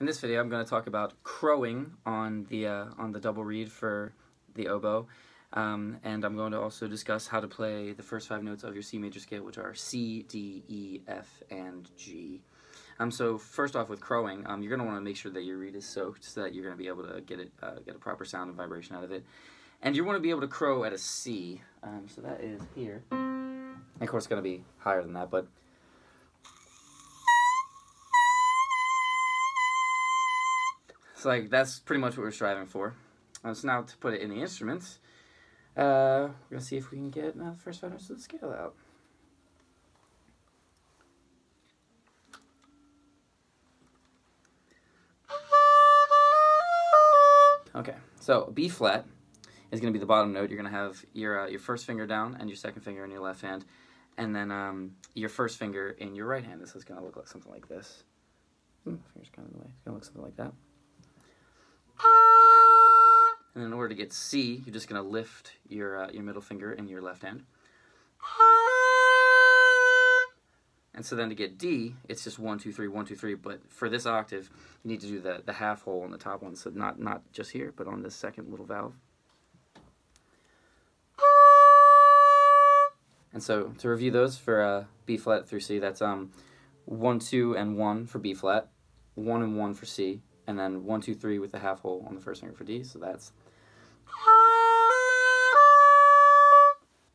In this video, I'm going to talk about crowing on the uh, on the double reed for the oboe, um, and I'm going to also discuss how to play the first five notes of your C major scale, which are C, D, E, F, and G. Um, so first off, with crowing, um, you're going to want to make sure that your reed is soaked so that you're going to be able to get it uh, get a proper sound and vibration out of it, and you want to be able to crow at a C. Um, so that is here. And of course, it's going to be higher than that, but So like that's pretty much what we're striving for. Uh, so now to put it in the instruments, uh, we're gonna see if we can get uh, the first five notes of the scale out. Okay, so B flat is gonna be the bottom note. You're gonna have your uh, your first finger down and your second finger in your left hand, and then um, your first finger in your right hand. This is gonna look like something like this. Hmm, finger's kind of the way. It's gonna look something like that. And in order to get C, you're just going to lift your, uh, your middle finger in your left hand. And so then to get D, it's just one, two, three, one, two, three. But for this octave, you need to do the, the half hole on the top one. So not, not just here, but on this second little valve. And so to review those for uh, B flat through C, that's um, 1, 2, and 1 for B flat, 1 and 1 for C, and then one, two, three with the half hole on the first finger for D. So that's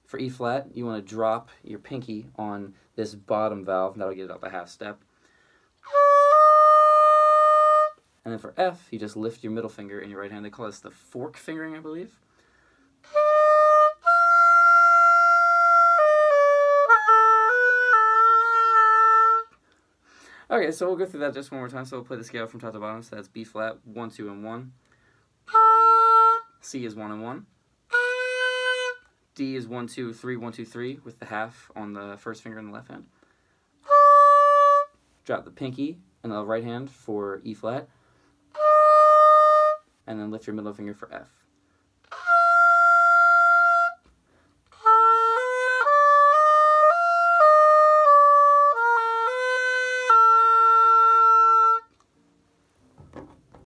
for E flat. You want to drop your pinky on this bottom valve. And that'll get it up a half step. And then for F, you just lift your middle finger in your right hand. They call this the fork fingering, I believe. Okay, so we'll go through that just one more time. So we'll play the scale from top to bottom. So that's B flat, 1, 2, and 1. C is 1 and 1. D is 1, 2, 3, 1, 2, 3 with the half on the first finger in the left hand. Drop the pinky in the right hand for E flat. And then lift your middle finger for F.